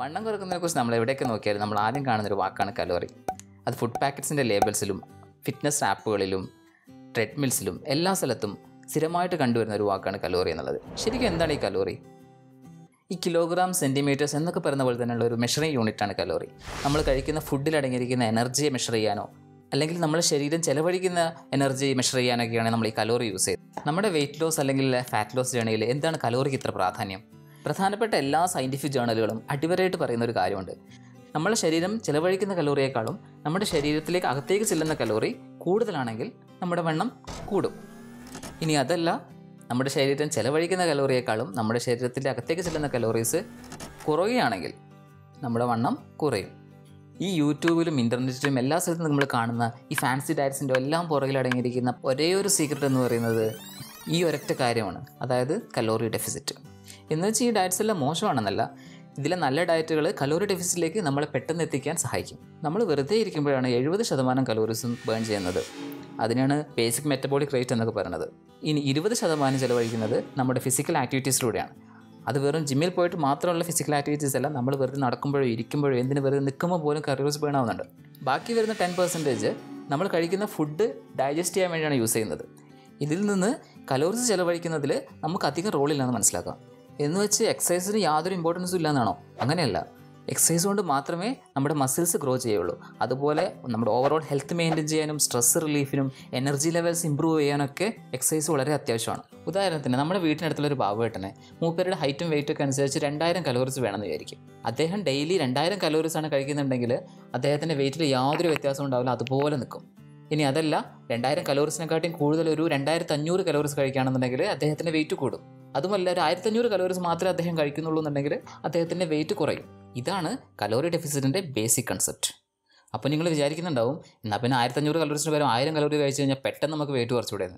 വണ്ണം കുറക്കുന്നതിനെ കുറിച്ച് നമ്മൾ എവിടെയൊക്കെ നോക്കിയാലും നമ്മൾ ആദ്യം കാണുന്നൊരു വാക്കാണ് കലോറി. അത് ഫുഡ് പാക്കറ്റ്സിന്റെ ലേബൽസിലും ഫിറ്റ്നസ് ആപ്പുകളിലും ട്രെഡ്മിൽസിലും എല്ലാ സ്ഥലത്തും സ്ഥിരമായിട്ട് കണ്ടുവരുന്ന ഒരു വാക്കാണ് കലോറി എന്നുള്ളത്. ശരിക്കും എന്താണ് ഈ കലോറി? ഈ കിലോഗ്രാം സെന്റിമീറ്റേഴ്സ് എന്നൊക്കെ പറയുന്ന പോലെ തന്നെയുള്ള ഒരു മെഷറിംഗ് യൂണിറ്റാണ് കലോറി. നമ്മൾ കഴിക്കുന്ന ഫുഡിൽ അടങ്ങിയിരിക്കുന്ന എനർജിയെ മെഷർ ചെയ്യാനോ അല്ലെങ്കിൽ നമ്മുടെ ശരീരം ചെലവഴിക്കുന്ന എനർജി മെഷർ ചെയ്യാനൊക്കെയാണ് നമ്മൾ ഈ കലോറി യൂസ് ചെയ്യുന്നത്. നമ്മുടെ വെയിറ്റ് ലോസ് അല്ലെങ്കിൽ ഫാറ്റ് ലോസ് ജേണിയിൽ എന്താണ് കലോറിക്ക് ഇത്ര പ്രാധാന്യം? പ്രധാനപ്പെട്ട എല്ലാ സയന്റിഫിക് ജേണലുകളും അടിവരായിട്ട് പറയുന്ന ഒരു കാര്യമുണ്ട്. നമ്മുടെ ശരീരം ചിലവഴിക്കുന്ന കലോറിയേക്കാളും നമ്മുടെ ശരീരത്തിലേക്ക് അകത്തേക്ക് ചെല്ലുന്ന കലോറി കൂടുതലാണെങ്കിൽ നമ്മുടെ വണ്ണം കൂടും. ഇനി അതല്ല നമ്മുടെ ശരീരം ചിലവഴിക്കുന്ന കലോറിയേക്കാളും നമ്മുടെ ശരീരത്തിന്റെ അകത്തേക്ക് ചെല്ലുന്ന കലോറീസ് കുറയുകയാണെങ്കിൽ നമ്മുടെ വണ്ണം കുറയും. ഈ യൂട്യൂബിലും ഇന്റർനെറ്റിലും എല്ലാ സ്ഥലത്തും നമ്മൾ കാണുന്ന ഈ ഫാൻസി ഡയറ്റ്സിന്റെ എല്ലാം പുറകിൽ അടങ്ങിയിരിക്കുന്ന ഒരേ ഒരു സീക്രട്ട് എന്ന് പറയുന്നത് ഈ ഒരൊറ്റ കാര്യമാണ്. അതായത് കലോറി ഡെഫിസിറ്റ് എന്ന് വെച്ചാൽ ഈ ഡയറ്റ്സ് എല്ലാം മോശമാണെന്നല്ല. ഇതിലെ നല്ല ഡയറ്റുകൾ കലോറി ഡെഫിസിറ്റിലേക്ക് നമ്മളെ പെട്ടെന്ന് എത്തിക്കാൻ സഹായിക്കും. നമ്മൾ വെറുതെ ഇരിക്കുമ്പോഴാണ് എഴുപത് ശതമാനം കലോറീസും ബേൺ ചെയ്യുന്നത്. അതിനാണ് ബേസിക് മെറ്റബോളിക് റേറ്റ് എന്നൊക്കെ പറയുന്നത് ഇനി ഇരുപത് ശതമാനം ചിലവഴിക്കുന്നത് നമ്മുടെ ഫിസിക്കൽ ആക്ടിവിറ്റീസിലൂടെയാണ് അത് വെറും ജിമ്മിൽ പോയിട്ട് മാത്രമുള്ള ഫിസിക്കൽ ആക്ടിവിറ്റീസ് അല്ല നമ്മൾ വെറുതെ നടക്കുമ്പോഴോ ഇരിക്കുമ്പോഴോ എന്തിന് വെറുതെ നിൽക്കുമ്പോൾ പോലും കലോറീസ് ബേൺ ആവുന്നുണ്ട്. ബാക്കി വരുന്ന ടെൻ പെർസെന്റേജ് നമ്മൾ കഴിക്കുന്ന ഫുഡ് ഡൈജസ്റ്റ് ചെയ്യാൻ വേണ്ടിയാണ് യൂസ് ചെയ്യുന്നത്. ഇതിൽ നിന്ന് കലോറീസ് ചിലവഴിക്കുന്നതിൽ നമുക്ക് അധികം റോളില്ലാന്ന് മനസ്സിലാക്കാം. എന്ന് വെച്ച് എക്സസൈസിന് യാതൊരു ഇമ്പോർട്ടൻസും ഇല്ലെന്നാണോ? അങ്ങനെയല്ല. എക്സസൈസ് കൊണ്ട് മാത്രമേ നമ്മുടെ മസിൽസ് ഗ്രോ ചെയ്യുള്ളൂ. അതുപോലെ നമ്മുടെ ഓവറോൾ ഹെൽത്ത് മെയിന്റെയിൻ ചെയ്യാനും സ്ട്രെസ് റിലീഫിനും എനർജി ലെവൽസ് ഇമ്പ്രൂവ് ചെയ്യാനൊക്കെ എക്സസൈസ് വളരെ അത്യാവശ്യമാണ്. ഉദാഹരണത്തിന് നമ്മുടെ വീട്ടിനടുത്തുള്ള ഒരു ബാബുവേട്ടനെ മൂപ്പേരുടെ ഹൈറ്റും വെയിറ്റും ഒക്കെ അനുസരിച്ച് രണ്ടായിരം കലോറീസ് വേണമെന്ന് വിചാരിക്കും. അദ്ദേഹം ഡെയിലി രണ്ടായിരം കലോറീസ് ആണ് കഴിക്കുന്നുണ്ടെങ്കിൽ അദ്ദേഹത്തിന്റെ വെയിറ്റിൽ യാതൊരു വ്യത്യാസവും ഉണ്ടാവില്ല അതുപോലെ നിൽക്കും. ഇനി അതല്ല രണ്ടായിരം കലോറീസിനെക്കാട്ടിയും കൂടുതൽ ഒരു രണ്ടായിരത്തി അഞ്ഞൂറ് കലോറീസ് കഴിക്കുകയാണെന്നുണ്ടെങ്കിൽ അദ്ദേഹത്തിന്റെ വെയിറ്റ് കൂടും. അതുമല്ല ഒരു ആയിരത്തഞ്ഞൂറ് കലോറീസ് മാത്രമേ അദ്ദേഹം കഴിക്കുന്നുള്ളൂ എന്നുണ്ടെങ്കിൽ അദ്ദേഹത്തിന്റെ വെയിറ്റ് കുറയും. ഇതാണ് കലോറി ഡെഫിസിറ്റിന്റെ ബേസിക് കൺസെപ്റ്റ് അപ്പോൾ നിങ്ങൾ വിചാരിക്കുന്നുണ്ടാവും എന്നാൽ പിന്നെ ആയിരത്തഞ്ഞൂറ് കലോറീസിന് പകരം ആയിരം കലോറി കഴിച്ച് കഴിഞ്ഞാൽ പെട്ടെന്ന് നമുക്ക് വെയിറ്റ് കുറച്ചുകൂടെ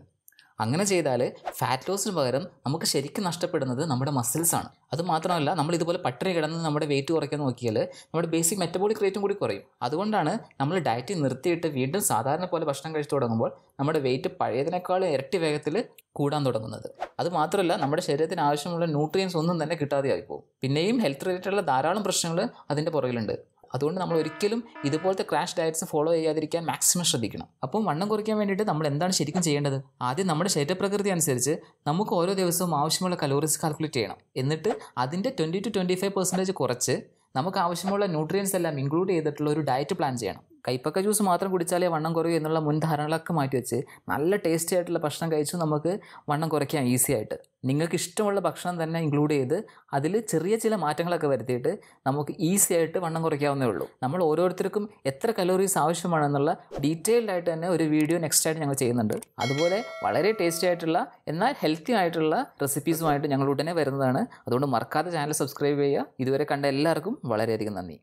അങ്ങനെ ചെയ്താൽ ഫാറ്റ് ലോസിന് പകരം നമുക്ക് ശരിക്കും നഷ്ടപ്പെടുന്നത് നമ്മുടെ മസിൽസാണ് അത് മാത്രമല്ല നമ്മൾ ഇതുപോലെ പട്ടിണി കിടന്ന് നമ്മുടെ വെയിറ്റ് കുറയ്ക്കാൻ നോക്കിയാൽ നമ്മുടെ ബേസിക് മെറ്റബോളിക് റേറ്റും കൂടി കുറയും. അതുകൊണ്ടാണ് നമ്മൾ ഡയറ്റ് നിർത്തിയിട്ട് വീണ്ടും സാധാരണ പോലെ ഭക്ഷണം കഴിച്ചു തുടങ്ങുമ്പോൾ നമ്മുടെ വെയിറ്റ് പഴയതിനേക്കാൾ ഇരട്ടി വേഗത്തിൽ കൂടാൻ തുടങ്ങുന്നത്. അത് മാത്രമല്ല നമ്മുടെ ശരീരത്തിന് ആവശ്യമുള്ള ന്യൂട്രിയൻസ് ഒന്നും തന്നെ കിട്ടാതെയായി പോകും. പിന്നെയും ഹെൽത്ത് റിലേറ്റഡുള്ള ധാരാളം പ്രശ്നങ്ങൾ അതിന്റെ പുറകിലുണ്ട്. അതുകൊണ്ട് നമ്മൾ ഒരിക്കലും ഇതുപോലത്തെ ക്രാഷ് ഡയറ്റ്സ് ഫോളോ ചെയ്യാതിരിക്കാൻ മാക്സിമം ശ്രദ്ധിക്കണം. അപ്പം വണ്ണം കുറയ്ക്കാൻ വേണ്ടിയിട്ട് നമ്മൾ എന്താണ് ശരിക്കും ചെയ്യേണ്ടത്? ആദ്യം നമ്മുടെ ശരീരപ്രകൃതി അനുസരിച്ച് നമുക്ക് ഓരോ ദിവസവും ആവശ്യമുള്ള കലോറീസ് കാൽക്കുലേറ്റ് ചെയ്യണം. എന്നിട്ട് അതിന്റെ twenty to twenty five percentage കുറച്ച് നമുക്ക് ആവശ്യമുള്ള ന്യൂട്രിയൻസ് എല്ലാം ഇൻക്ലൂഡ് ചെയ്തിട്ടുള്ള ഒരു ഡയറ്റ് പ്ലാൻ ചെയ്യണം. കൈപ്പക്ക ജ്യൂസ് മാത്രം കുടിച്ചാലേ വണ്ണം കുറയൂ എന്നുള്ള മുൻധാരണകളൊക്കെ മാറ്റി വെച്ച് നല്ല ടേസ്റ്റി ആയിട്ടുള്ള ഭക്ഷണം കഴിച്ചു നമുക്ക് വണ്ണം കുറയ്ക്കാം ഈസി ആയിട്ട്. നിങ്ങൾക്ക് ഇഷ്ടമുള്ള ഭക്ഷണം തന്നെ ഇൻക്ലൂഡ് ചെയ്ത് അതിൽ ചെറിയ ചില മാറ്റങ്ങളൊക്കെ വരുത്തിയിട്ട് നമുക്ക് ഈസി ആയിട്ട് വണ്ണം കുറയ്ക്കാവുന്നേ ഉള്ളൂ. നമ്മൾ ഓരോരുത്തർക്കും എത്ര കലോറീസ് ആവശ്യമാണെന്നുള്ള ഡീറ്റെയിൽഡ് ആയിട്ട് തന്നെ ഒരു വീഡിയോ നെക്സ്റ്റ് ആയിട്ട് ഞങ്ങൾ ചെയ്യുന്നുണ്ട്. അതുപോലെ വളരെ ടേസ്റ്റി ആയിട്ടുള്ള എന്നാൽ ഹെൽത്തി ആയിട്ടുള്ള റെസിപ്പീസുമായിട്ട് ഞങ്ങൾ ഉടനെ വരുന്നതാണ്. അതുകൊണ്ട് മറക്കാതെ ചാനൽ സബ്സ്ക്രൈബ് ചെയ്യുക. ഇതുവരെ കണ്ട എല്ലാവർക്കും വളരെയധികം നന്ദി.